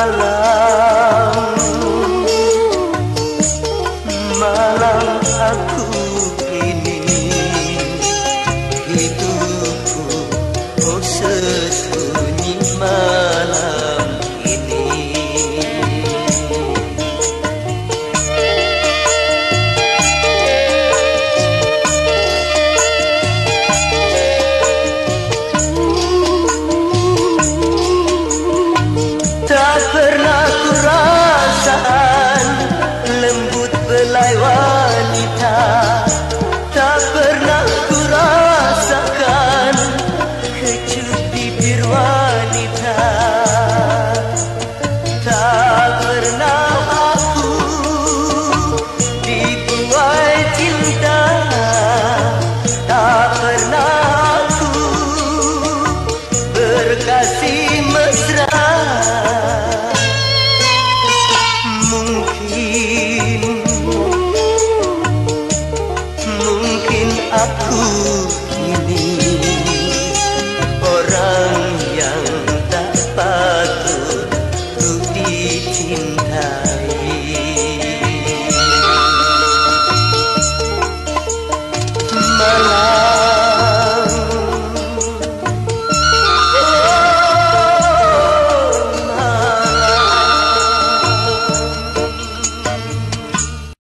malam. Malam aku berkasih mesra. Mungkin Mungkin aku